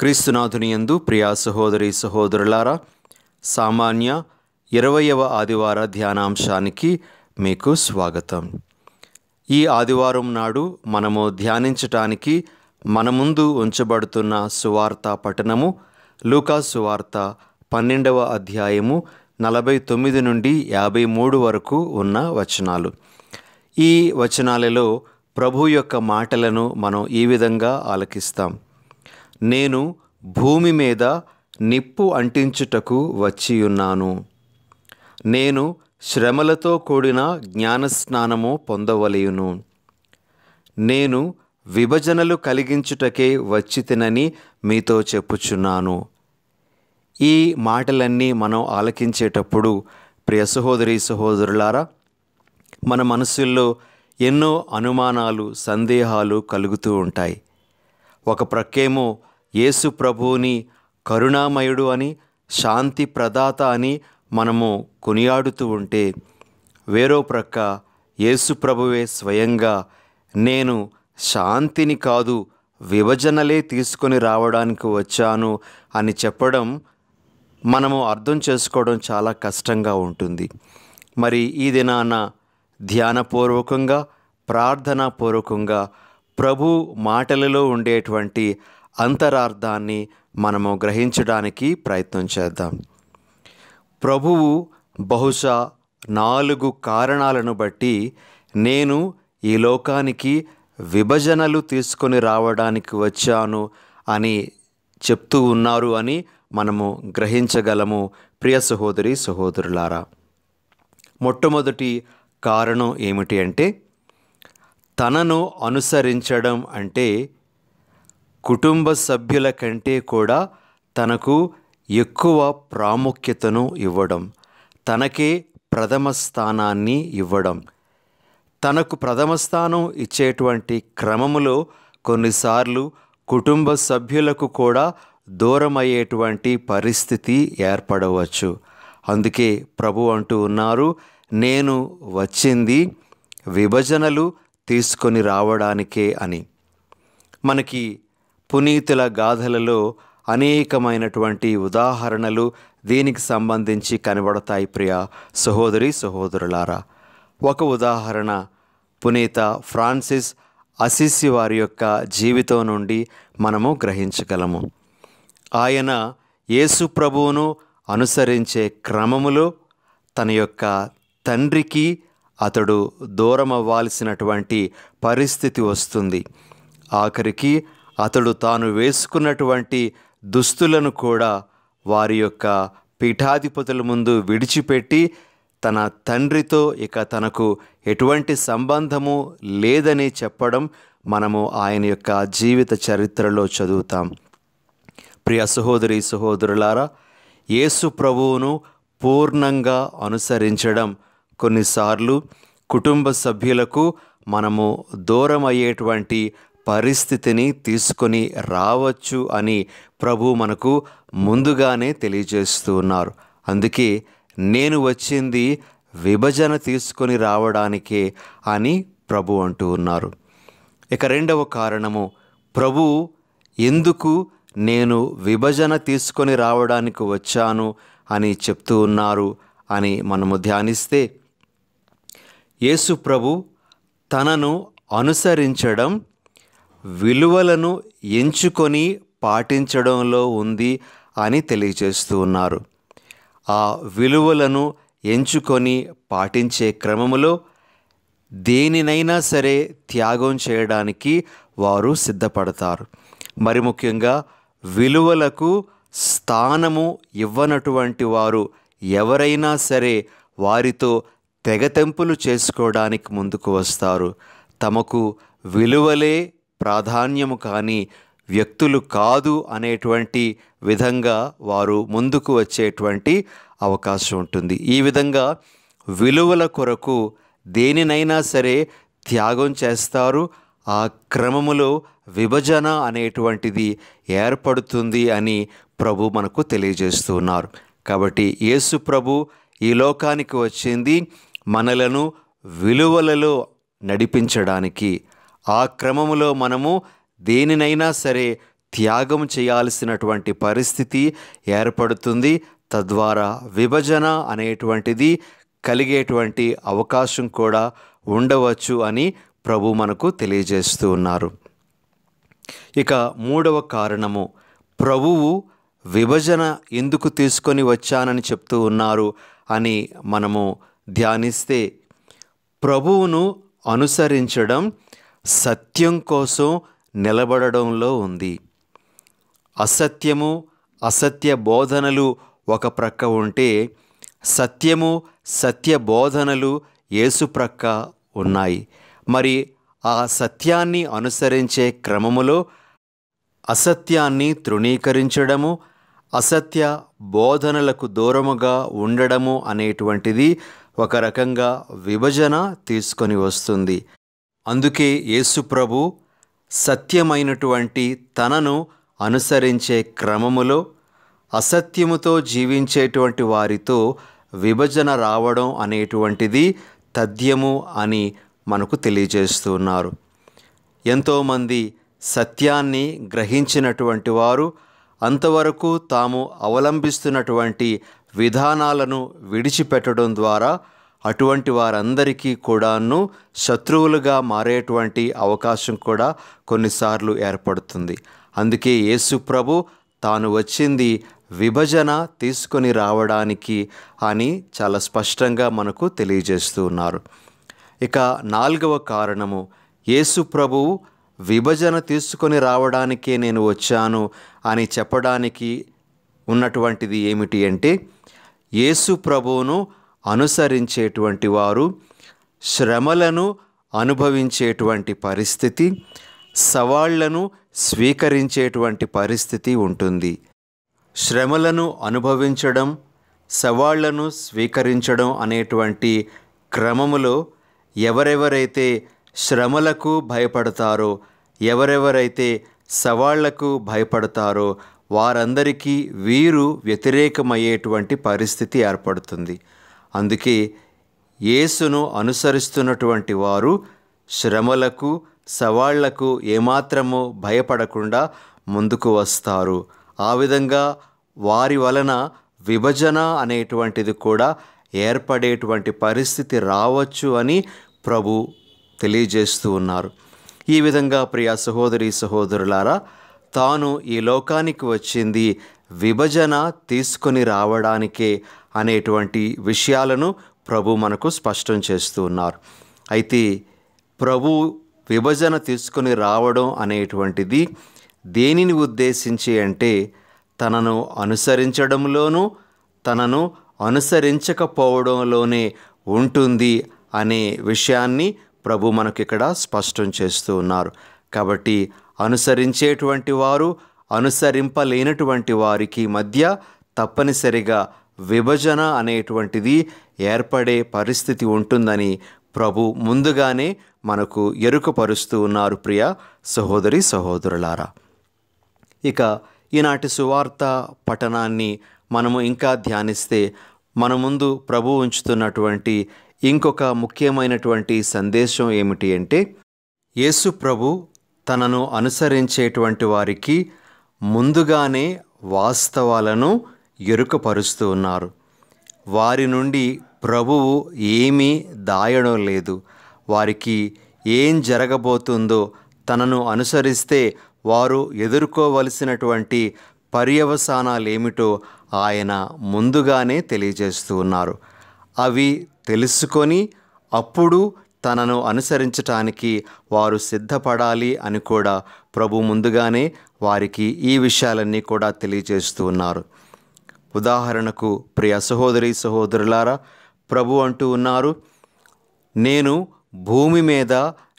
క్రీస్తునాథుని యందు ప్రియా సహోదరి సహోదరులారా సామాన్య ఇరవయవ ఆదివార ధ్యానాంశానికి మీకు స్వాగతం. ఈ ఆదివారం నాడు మనము ధ్యానించటానికి మన ముందు ఉంచబడుతున్న సువార్త పఠనము లూకా సువార్త పన్నెండవ అధ్యాయము నలభై తొమ్మిది నుండి యాభై మూడు వరకు ఉన్న వచనాలు. ఈ వచనాలలో ప్రభు యొక్క మాటలను మనం ఈ విధంగా ఆలకిస్తాం. నేను భూమి మీద నిప్పు అంటించుటకు వచ్చియున్నాను. నేను శ్రమలతో కూడిన జ్ఞానస్నానము పొందవలయును. నేను విభజనలు కలిగించుటకే వచ్చి తినని మీతో చెప్పుచున్నాను. ఈ మాటలన్నీ మనం ఆలకించేటప్పుడు ప్రియ సహోదరి సహోదరులారా మన మనసుల్లో ఎన్నో అనుమానాలు సందేహాలు కలుగుతూ ఉంటాయి. ఒక ప్రక్కేమో యేసు ప్రభువుని కరుణామయుడు అని శాంతి ప్రదాత అని మనము కొనియాడుతూ ఉంటే వేరో ప్రక్క యేసు ప్రభువే స్వయంగా నేను శాంతిని కాదు విభజనలే తీసుకొని రావడానికి వచ్చాను అని చెప్పడం మనము అర్థం చేసుకోవడం చాలా కష్టంగా ఉంటుంది. మరి ఈ దినాన ధ్యానపూర్వకంగా ప్రార్థనాపూర్వకంగా ప్రభు మాటలలో ఉండేటువంటి అంతరార్థాన్ని మనము గ్రహించడానికి ప్రయత్నం చేద్దాం. ప్రభువు బహుశా నాలుగు కారణాలను బట్టి నేను ఈ లోకానికి విభజనలు తీసుకొని రావడానికి వచ్చాను అని చెప్తూ ఉన్నారు అని మనము గ్రహించగలము. ప్రియ సహోదరి సహోదరులారా మొట్టమొదటి కారణం ఏమిటి అంటే తనను అనుసరించడం అంటే కుటుంబ సభ్యుల కంటే కూడా తనకు ఎక్కువ ప్రాముఖ్యతను ఇవ్వడం తనకే ప్రథమ స్థానాన్ని ఇవ్వడం. తనకు ప్రథమ స్థానం ఇచ్చేటువంటి క్రమములో కొన్నిసార్లు కుటుంబ సభ్యులకు కూడా దూరమయ్యేటువంటి పరిస్థితి ఏర్పడవచ్చు. అందుకే ప్రభు అంటూ ఉన్నారు నేను వచ్చింది విభజనలు తీసుకొని రావడానికే అని. మనకి పునీతుల గాథలలో అనేకమైనటువంటి ఉదాహరణలు దీనికి సంబంధించి కనబడతాయి ప్రియ సహోదరి సహోదరులారా. ఒక ఉదాహరణ పునీత ఫ్రాన్సిస్ అసిసి వారి యొక్క జీవితం నుండి మనము గ్రహించగలము. ఆయన యేసు ప్రభువును అనుసరించే క్రమములో తన యొక్క తండ్రికి అతడు దూరం అవ్వాల్సినటువంటి పరిస్థితి వస్తుంది. ఆఖరికి అతడు తాను వేసుకున్నటువంటి దుస్తులను కూడా వారి యొక్క పీఠాధిపతుల ముందు విడిచిపెట్టి తన తండ్రితో ఇక తనకు ఎటువంటి సంబంధము లేదని చెప్పడం మనము ఆయన యొక్క జీవిత చరిత్రలో చదువుతాం. ప్రియ సహోదరి సహోదరులారా యేసు ప్రభువును పూర్ణంగా అనుసరించడం కొన్నిసార్లు కుటుంబ సభ్యులకు మనము దూరం అయ్యేటువంటి పరిస్థితిని తీసుకొని రావచ్చు అని ప్రభు మనకు ముందుగానే తెలియజేస్తూ ఉన్నారు. అందుకే నేను వచ్చింది విభజన తీసుకొని రావడానికే అని ప్రభు అంటూ ఉన్నారు. ఇక రెండవ కారణము ప్రభు ఎందుకు నేను విభజన తీసుకొని రావడానికి వచ్చాను అని చెప్తూ ఉన్నారు అని మనము ధ్యానిస్తే యేసు ప్రభు తనను అనుసరించడం విలువలను ఎంచుకొని పాటించడంలో ఉంది అని తెలియజేస్తూ ఉన్నారు. ఆ విలువలను ఎంచుకొని పాటించే క్రమములో దేనినైనా సరే త్యాగం చేయడానికి వారు సిద్ధపడతారు. మరి ముఖ్యంగా విలువలకు స్థానము ఇవ్వనటువంటి వారు ఎవరైనా సరే వారితో తెగతెంపులు చేసుకోవడానికి ముందుకు వస్తారు. తమకు విలువలే ప్రాధాన్యము కానీ వ్యక్తులు కాదు అనేటువంటి విధంగా వారు ముందుకు వచ్చేటువంటి అవకాశం ఉంటుంది. ఈ విధంగా విలువల కొరకు దేనినైనా సరే త్యాగం చేస్తారు. ఆ క్రమములో విభజన అనేటువంటిది ఏర్పడుతుంది అని ప్రభు మనకు తెలియజేస్తున్నారు కాబట్టి యేసు ప్రభు ఈ లోకానికి వచ్చింది. మనలను విలువలలో నడిపించడానికి ఆ క్రమములో మనము దేనినైనా సరే త్యాగం చేయాల్సినటువంటి పరిస్థితి ఏర్పడుతుంది. తద్వారా విభజన అనేటువంటిది కలిగేటువంటి అవకాశం కూడా ఉండవచ్చు అని ప్రభు మనకు తెలియజేస్తూ ఉన్నారు. ఇక మూడవ కారణము ప్రభువు విభజన ఎందుకు తీసుకొని వచ్చానని చెప్తూ ఉన్నారు అని మనము ధ్యానిస్తే ప్రభువును అనుసరించడం సత్యం కోసం నిలబడడంలో ఉంది. అసత్యము అసత్య బోధనలు ఒక ప్రక్క ఉంటే సత్యము సత్య బోధనలు యేసు ప్రక్క ఉన్నాయి. మరి ఆ సత్యాన్ని అనుసరించే క్రమములో అసత్యాన్ని తృణీకరించడము అసత్య బోధనలకు దూరముగా ఉండడము అనేటువంటిది ఒక రకంగా విభజన తీసుకొని వస్తుంది. అందుకే యేసుప్రభు సత్యమైనటువంటి తనను అనుసరించే క్రమములో అసత్యముతో జీవించేటువంటి వారితో విభజన రావడం అనేటువంటిది తథ్యము అని మనకు తెలియజేస్తున్నారు. ఎంతోమంది సత్యాన్ని గ్రహించినటువంటి వారు అంతవరకు తాము అవలంబిస్తున్నటువంటి విధానాలను విడిచిపెట్టడం ద్వారా అటువంటి వారందరికీ కూడాను శత్రువులుగా మారేటువంటి అవకాశం కూడా కొన్నిసార్లు ఏర్పడుతుంది. అందుకే యేసు ప్రభు తాను వచ్చింది విభజన తీసుకొని రావడానికి అని చాలా స్పష్టంగా మనకు తెలియజేస్తూ ఉన్నారు. ఇక నాలుగవ కారణము యేసు ప్రభువు విభజన తీసుకొని రావడానికే నేను వచ్చాను అని చెప్పడానికి ఉన్నటువంటిది ఏమిటి అంటే యేసు ప్రభువును అనుసరించేటువంటి వారు శ్రమలను అనుభవించేటువంటి పరిస్థితి సవాళ్ళను స్వీకరించేటువంటి పరిస్థితి ఉంటుంది. శ్రమలను అనుభవించడం సవాళ్ళను స్వీకరించడం అనేటువంటి క్రమములో ఎవరెవరైతే శ్రమలకు భయపడతారో ఎవరెవరైతే సవాళ్ళకు భయపడతారో వారందరికీ వీరు వ్యతిరేకమయ్యేటువంటి పరిస్థితి ఏర్పడుతుంది. అందుకే యేసును అనుసరిస్తున్నటువంటి వారు శ్రమలకు సవాళ్ళకు ఏమాత్రము భయపడకుండా ముందుకు వస్తారు. ఆ విధంగా వారి వలన విభజన అనేటువంటిది కూడా ఏర్పడేటువంటి పరిస్థితి రావచ్చు అని ప్రభు తెలియజేస్తూ ఉన్నారు. ఈ విధంగా ప్రియా సహోదరి సహోదరులారా తాను ఈ లోకానికి వచ్చింది విభజన తీసుకొని రావడానికే అనేటువంటి విషయాలను ప్రభు మనకు స్పష్టం చేస్తూ ఉన్నారు. అయితే ప్రభు విభజన తీసుకొని రావడం అనేటువంటిది దేనిని ఉద్దేశించి అంటే తనను అనుసరించడంలోనూ తనను అనుసరించకపోవడంలోనే ఉంటుంది అనే విషయాన్ని ప్రభు మనకి ఇక్కడ స్పష్టం చేస్తూ ఉన్నారు. కాబట్టి అనుసరించేటువంటి వారు అనుసరింపలేనటువంటి వారికి మధ్య తప్పనిసరిగా విభజన అనేటువంటిది ఏర్పడే పరిస్థితి ఉంటుందని ప్రభు ముందుగానే మనకు ఎరుకపరుస్తూ ఉన్నారు ప్రియ సహోదరి సహోదరులారా. ఇక ఈనాటి సువార్త పఠనాన్ని మనము ఇంకా ధ్యానిస్తే మన ముందు ప్రభు ఉంచుతున్నటువంటి ఇంకొక ముఖ్యమైనటువంటి సందేశం ఏమిటి అంటే యేసు ప్రభు తనను అనుసరించేటువంటి వారికి ముందుగానే వాస్తవాలను ఎరుకపరుస్తూ ఉన్నారు. వారి నుండి ప్రభువు ఏమీ దాయడం లేదు. వారికి ఏం జరగబోతుందో తనను అనుసరిస్తే వారు ఎదుర్కోవలసినటువంటి పర్యవసానాలేమిటో ఆయన ముందుగానే తెలియజేస్తూ ఉన్నారు. అవి తెలుసుకొని అప్పుడు తనను అనుసరించటానికి వారు సిద్ధపడాలి అని కూడా ప్రభు ముందుగానే వారికి ఈ విషయాలన్నీ కూడా తెలియజేస్తూ ఉన్నారు. ఉదాహరణకు ప్రియ సహోదరి సహోదరులారా ప్రభు అంటూ ఉన్నారు నేను భూమి మీద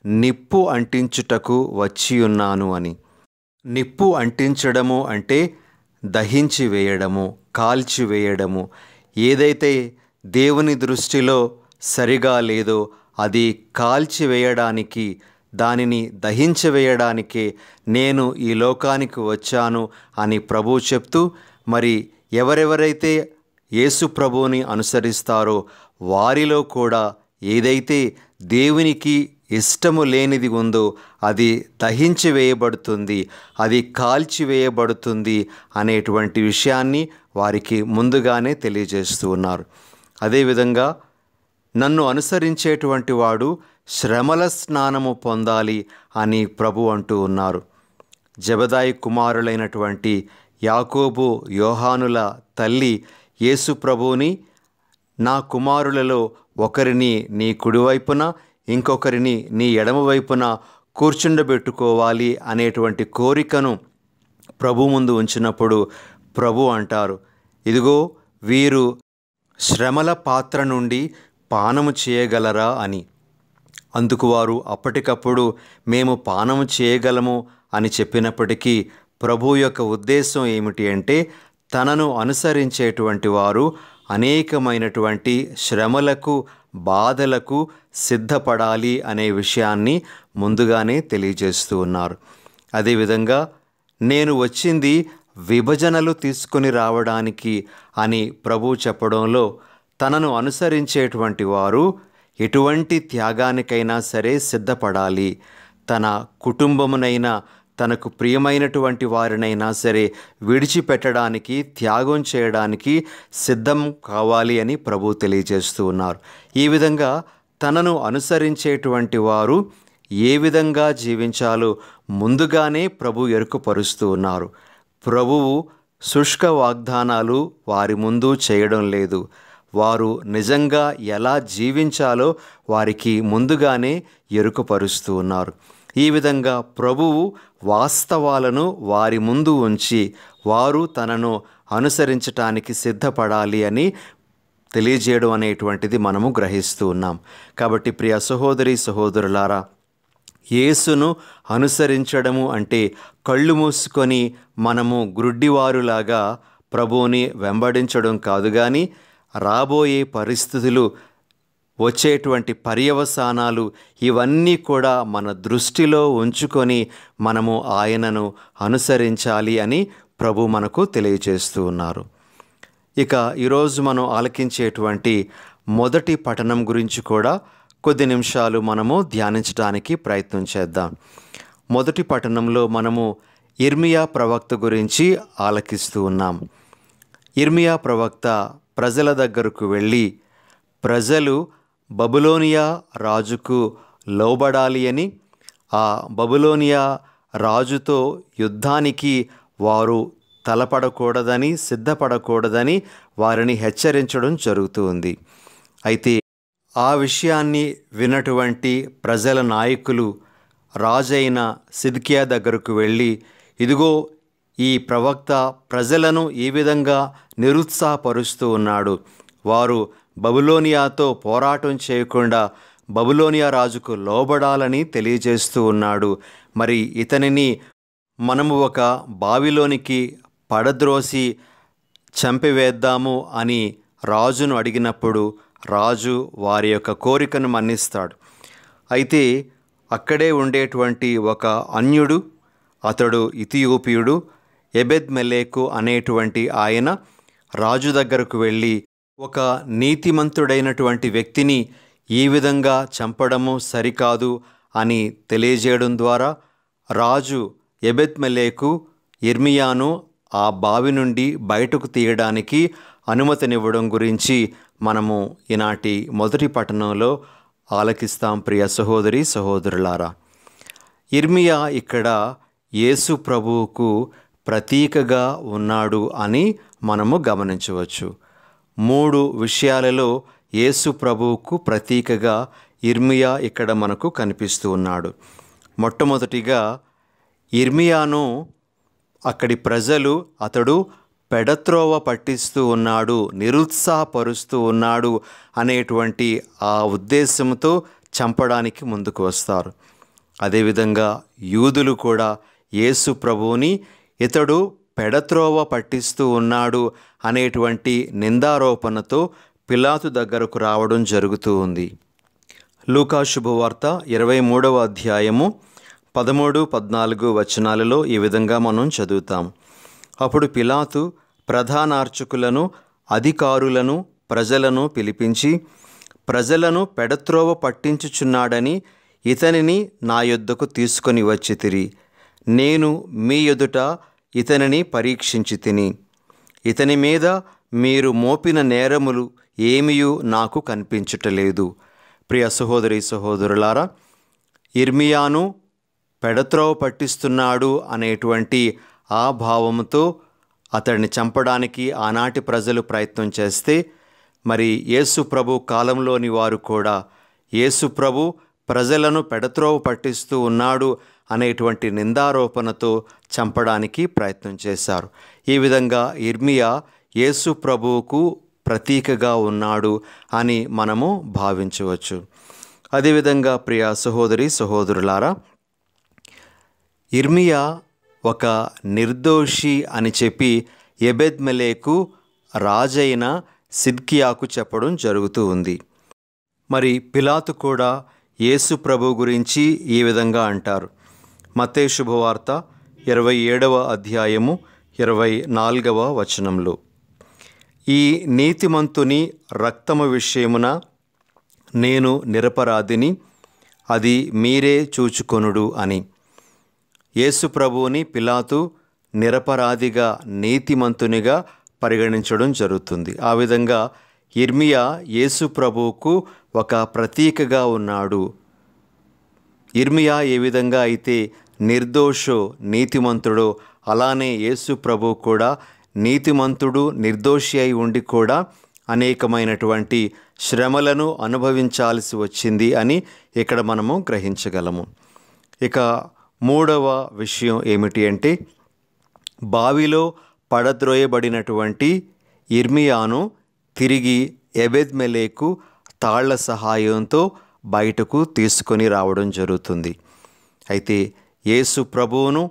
నిప్పు అంటించుటకు వచ్చి ఉన్నాను అని. నిప్పు అంటించడము అంటే దహించి వేయడము కాల్చి వేయడము. ఏదైతే దేవుని దృష్టిలో సరిగా లేదో అది కాల్చివేయడానికి దానిని దహించివేయడానికే నేను ఈ లోకానికి వచ్చాను అని ప్రభు చెప్తూ మరి ఎవరెవరైతే యేసు ప్రభువుని అనుసరిస్తారో వారిలో కూడా ఏదైతే దేవునికి ఇష్టము లేనిది ఉందో అది దహించి వేయబడుతుంది అది కాల్చివేయబడుతుంది అనేటువంటి విషయాన్ని వారికి ముందుగానే తెలియజేస్తూ ఉన్నారు. అదేవిధంగా నన్ను అనుసరించేటువంటి వాడు శ్రమల స్నానము పొందాలి అని ప్రభు అంటూ ఉన్నారు. జబదాయి కుమారులైనటువంటి యాకోబు యోహానుల తల్లి యేసు ప్రభువుని నా కుమారులలో ఒకరిని నీ కుడివైపున ఇంకొకరిని నీ ఎడమవైపున కూర్చుండబెట్టుకోవాలి అనేటువంటి కోరికను ప్రభు ముందు ఉంచినప్పుడు ప్రభు అంటారు. ఇదిగో వీరు శ్రమల పాత్ర నుండి పానము చేయగలరా అని. అందుకు వారు అప్పటికప్పుడు మేము పానము చేయగలము అని చెప్పినప్పటికీ ప్రభు యొక్క ఉద్దేశం ఏమిటి అంటే తనను అనుసరించేటువంటి వారు అనేకమైనటువంటి శ్రమలకు బాధలకు సిద్ధపడాలి అనే విషయాన్ని ముందుగానే తెలియజేస్తూ ఉన్నారు. అదేవిధంగా నేను వచ్చింది విభజనలు తీసుకుని రావడానికి అని ప్రభు చెప్పడంలో తనను అనుసరించేటువంటి వారు ఎటువంటి త్యాగానికైనా సరే సిద్ధపడాలి. తన కుటుంబమునైనా తనకు ప్రియమైనటువంటి వారినైనా సరే విడిచిపెట్టడానికి త్యాగం చేయడానికి సిద్ధం కావాలి అని ప్రభు తెలియజేస్తూ ఉన్నారు. ఈ విధంగా తనను అనుసరించేటువంటి వారు ఏ విధంగా జీవించాలో ముందుగానే ప్రభు ఎరుకుపరుస్తూ ఉన్నారు. ప్రభువు శుష్క వాగ్దానాలు వారి ముందు చేయడం లేదు. వారు నిజంగా ఎలా జీవించాలో వారికి ముందుగానే ఎరుకపరుస్తూ ఉన్నారు. ఈ విధంగా ప్రభువు వాస్తవాలను వారి ముందు ఉంచి వారు తనను అనుసరించటానికి సిద్ధపడాలి అని తెలియజేయడం అనేటువంటిది మనము గ్రహిస్తూ ఉన్నాం. కాబట్టి ప్రియ సహోదరి సహోదరులారా యేసును అనుసరించడము అంటే కళ్ళు మూసుకొని మనము గ్రుడ్డివారులాగా ప్రభువుని వెంబడించడం కాదు కానీ రాబోయే పరిస్థితులు వచ్చేటువంటి పర్యవసానాలు ఇవన్నీ కూడా మన దృష్టిలో ఉంచుకొని మనము ఆయనను అనుసరించాలి అని ప్రభు మనకు తెలియజేస్తూ ఉన్నారు. ఇక ఈరోజు మనం ఆలకించేటువంటి మొదటి పఠనం గురించి కూడా కొద్ది నిమిషాలు మనము ధ్యానించడానికి ప్రయత్నం చేద్దాం. మొదటి పఠనంలో మనము ఇర్మియా ప్రవక్త గురించి ఆలకిస్తూ ఉన్నాం. ఇర్మియా ప్రవక్త ప్రజల దగ్గరకు వెళ్ళి ప్రజలు బబులోనియా రాజుకు లోబడాలి అని ఆ బబులోనియా రాజుతో యుద్ధానికి వారు తలపడకూడదని సిద్ధపడకూడదని వారిని హెచ్చరించడం జరుగుతుంది అయితే ఆ విషయాన్ని వినటువంటి ప్రజల నాయకులు రాజైన సిద్కియా దగ్గరకు వెళ్ళి ఇదిగో ఈ ప్రవక్త ప్రజలను ఈ విధంగా నిరుత్సాహపరుస్తూ ఉన్నాడు. వారు బబులోనియాతో పోరాటం చేయకుండా బబులోనియా రాజుకు లోబడాలని తెలియజేస్తూ ఉన్నాడు. మరి ఇతనిని మనము ఒక బావిలోనికి పడద్రోసి చంపివేద్దాము అని రాజును అడిగినప్పుడు రాజు వారి యొక్క కోరికను మన్నిస్తాడు. అయితే అక్కడే ఉండేటువంటి ఒక అన్యుడు అతడు ఇథియోపియుడు ఎబెద్ మెలేకు అనేటువంటి ఆయన రాజు దగ్గరకు వెళ్ళి ఒక నీతిమంతుడైనటువంటి వ్యక్తిని ఈ విధంగా చంపడము సరికాదు అని తెలియజేయడం ద్వారా రాజు ఎబెత్ మెలేకు ఇర్మియాను ఆ బావి నుండి బయటకు తీయడానికి అనుమతినివ్వడం గురించి మనము ఈనాటి మొదటి పట్టణంలో ఆలకిస్తాం ప్రియ సహోదరి సహోదరులారా. ఇర్మియా ఇక్కడ యేసు ప్రభువుకు ప్రతీకగా ఉన్నాడు అని మనము గమనించవచ్చు. మూడు విషయాలలో యేసు ప్రభువుకు ప్రతీకగా ఇర్మియా ఇక్కడ మనకు కనిపిస్తూ ఉన్నాడు. మొట్టమొదటిగా ఇర్మియాను అక్కడి ప్రజలు అతడు పెడత్రోవ పట్టిస్తూ ఉన్నాడు నిరుత్సాహపరుస్తూ ఉన్నాడు అనేటువంటి ఆ ఉద్దేశంతో చంపడానికి ముందుకు వస్తారు. అదేవిధంగా యూదులు కూడా యేసు ప్రభువుని ఇతడు పెడత్రోవ పట్టిస్తూ ఉన్నాడు అనేటువంటి నిందారోపణతో పిలాతు దగ్గరకు రావడం జరుగుతూ ఉంది. లూకా శుభవార్త ఇరవై మూడవ అధ్యాయము పదమూడు పద్నాలుగు వచనాలలో ఈ విధంగా మనం చదువుతాం. అప్పుడు పిలాతు ప్రధానార్చకులను అధికారులను ప్రజలను పిలిపించి ప్రజలను పెడత్రోవ పట్టించుచున్నాడని ఇతనిని నా యొద్దకు తీసుకొని వచ్చి తిరి. నేను మీ ఎదుట ఇతనిని పరీక్షించి తిని ఇతని మీద మీరు మోపిన నేరములు ఏమియూ నాకు కనిపించటలేదు. ప్రియ సహోదరి సహోదరులారా ఇర్మియాను పెడత్రోవ పట్టిస్తున్నాడు అనేటువంటి ఆ భావంతో అతడిని చంపడానికి ఆనాటి ప్రజలు ప్రయత్నం చేస్తే మరి యేసు ప్రభు కాలంలోని వారు కూడా యేసు ప్రభు ప్రజలను పెడత్రోవ పట్టిస్తూ ఉన్నాడు అనేటువంటి నిందారోపణతో చంపడానికి ప్రయత్నం చేశారు. ఈ విధంగా ఇర్మియా యేసు ప్రభువుకు ప్రతీకగా ఉన్నాడు అని మనము భావించవచ్చు. అదేవిధంగా ప్రియ సహోదరి సహోదరులారా ఇర్మియా ఒక నిర్దోషి అని చెప్పి ఎబెద్మెలేకు రాజైన సిద్కియాకు చెప్పడం జరుగుతూ ఉంది. మరి పిలాతు కూడా యేసు ప్రభు గురించి ఈ విధంగా అంటారు. మతే శుభవార్త ఇరవై ఏడవ అధ్యాయము ఇరవై నాలుగవ వచనంలో ఈ నీతిమంతుని రక్తము విషయమున నేను నిరపరాధిని అది మీరే చూచుకొనుడు అని. యేసుప్రభువుని పిలాతు నిరపరాధిగా నీతిమంతునిగా పరిగణించడం జరుగుతుంది. ఆ విధంగా ఇర్మియా యేసుప్రభువుకు ఒక ప్రతీకగా ఉన్నాడు. ఇర్మియా ఏ విధంగా అయితే నిర్దోషో నీతిమంతుడో అలానే యేసు ప్రభు కూడా నీతిమంతుడు నిర్దోషి అయి ఉండి కూడా అనేకమైనటువంటి శ్రమలను అనుభవించాల్సి వచ్చింది అని ఇక్కడ మనము గ్రహించగలము. ఇక మూడవ విషయం ఏమిటి అంటే బావిలో పడద్రోయబడినటువంటి ఇర్మియాను తిరిగి ఎబెద్మెలేకు తాళ్ళ సహాయంతో బయటకు తీసుకొని రావడం జరుగుతుంది. అయితే యేసు ప్రభువును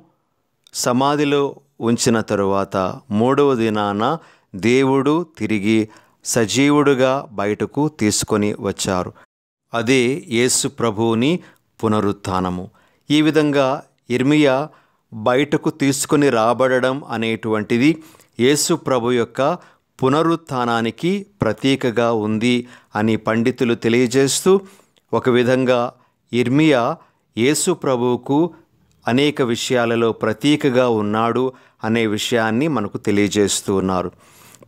సమాధిలో ఉంచిన తరువాత మూడవ దినాన దేవుడు తిరిగి సజీవుడుగా బయటకు తీసుకొని వచ్చారు. అదే యేసు ప్రభువుని పునరుత్థానము ఈ విధంగా ఇర్మియా బయటకు తీసుకొని రాబడడం అనేటువంటిది యేసు ప్రభు యొక్క పునరుత్థానానికి ప్రతీకగా ఉంది అని పండితులు తెలియజేస్తూ ఒక విధంగా ఇర్మియా యేసు ప్రభువుకు అనేక విషయాలలో ప్రతీకగా ఉన్నాడు అనే విషయాన్ని మనకు తెలియజేస్తూ ఉన్నారు.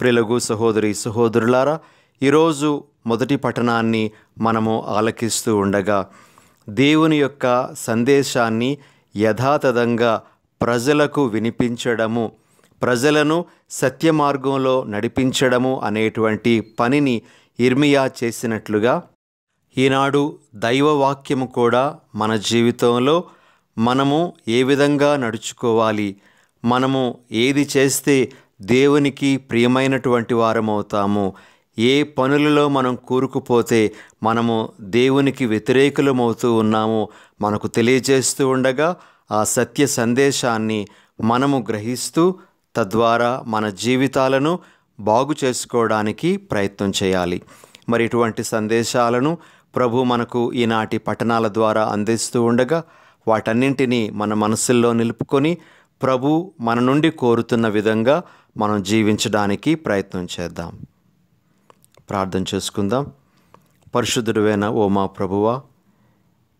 ప్రిలగు సహోదరి సహోదరులారా ఈరోజు మొదటి పఠనాన్ని మనము ఆలకిస్తూ ఉండగా దేవుని యొక్క సందేశాన్ని యథాతథంగా ప్రజలకు వినిపించడము ప్రజలను సత్య మార్గంలో నడిపించడము అనేటువంటి పనిని ఇర్మియా చేసినట్లుగా ఈనాడు దైవవాక్యము కూడా మన జీవితంలో మనము ఏ విధంగా నడుచుకోవాలి? మనము ఏది చేస్తే దేవునికి ప్రియమైనటువంటి వారమవుతాము? ఏ పనులలో మనం కూరుకుపోతే మనము దేవునికి వ్యతిరేకులమవుతూ ఉన్నాము? మనకు తెలియజేస్తూ ఉండగా ఆ సత్య సందేశాన్ని మనము గ్రహిస్తూ తద్వారా మన జీవితాలను బాగు చేసుకోవడానికి ప్రయత్నం చేయాలి. మరి ఇటువంటి సందేశాలను ప్రభు మనకు ఈనాటి పట్టణాల ద్వారా అందిస్తూ ఉండగా వాటన్నింటినీ మన మనసుల్లో నిలుపుకొని ప్రభు మన నుండి కోరుతున్న విధంగా మనం జీవించడానికి ప్రయత్నం చేద్దాం. ప్రార్థన చేసుకుందాం. పరిశుద్ధుడువైన ఓ మా ప్రభువా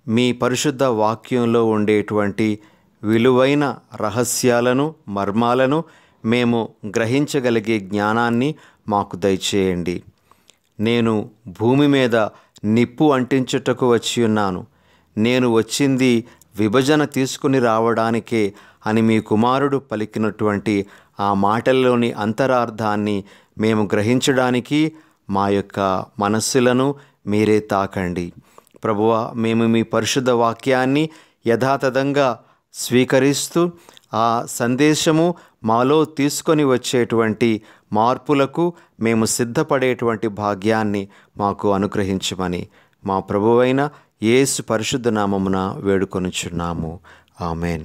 మీ పరిశుద్ధ వాక్యంలో ఉండేటువంటి విలువైన రహస్యాలను మర్మాలను మేము గ్రహించగలిగే జ్ఞానాన్ని మాకు దయచేయండి. నేను భూమి మీద నిప్పు అంటించుటకు వచ్చి ఉన్నాను. నేను వచ్చింది విభజన తీసుకుని రావడానికే అని మీ కుమారుడు పలికినటువంటి ఆ మాటల్లోని అంతరార్థాన్ని మేము గ్రహించడానికి మా యొక్క మనస్సులను మీరే తాకండి. ప్రభువ మేము మీ పరిశుద్ధ వాక్యాన్ని యథాతథంగా స్వీకరిస్తూ ఆ సందేశము మాలో తీసుకొని వచ్చేటువంటి మార్పులకు మేము సిద్ధపడేటువంటి భాగ్యాన్ని మాకు అనుగ్రహించమని మా ప్రభువైన యేసు పరిశుద్ధ నామమున వేడుకొనుచున్నాము. ఆమెన్.